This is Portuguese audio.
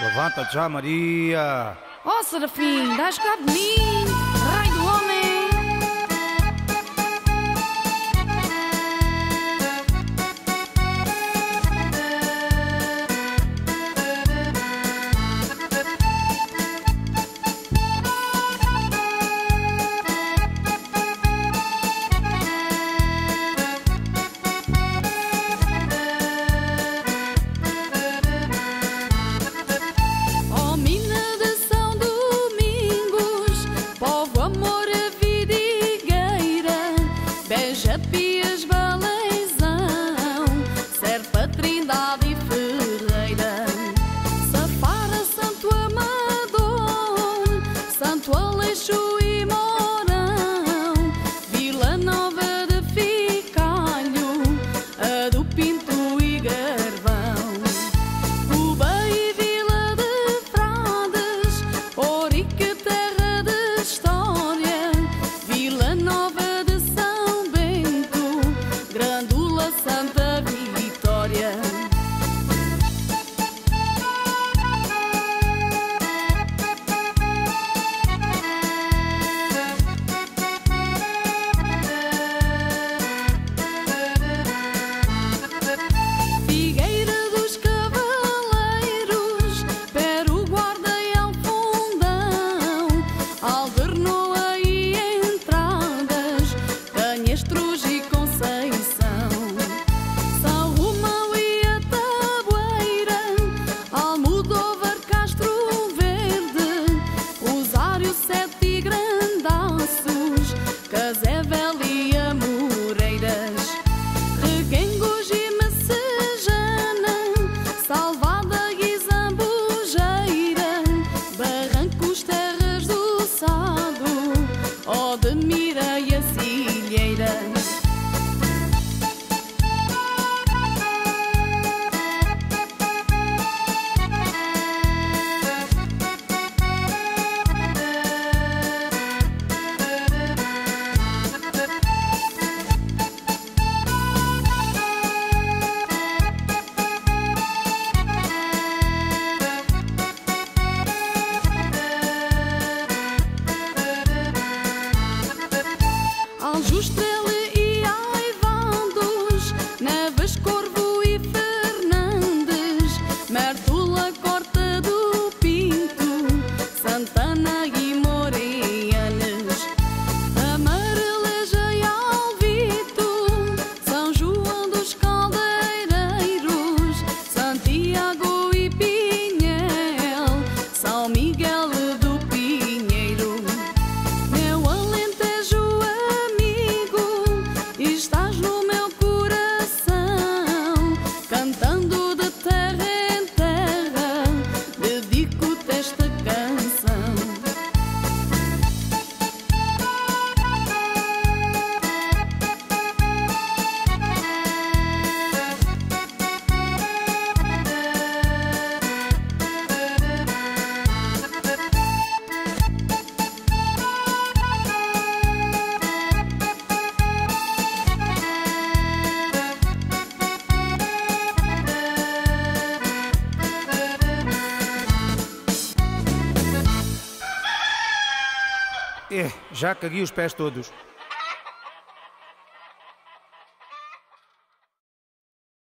Levanta-te já, Maria. Ó, oh, Serafim, dás cá de mim. The. me. anjos. cantando. É, já caguei os pés todos.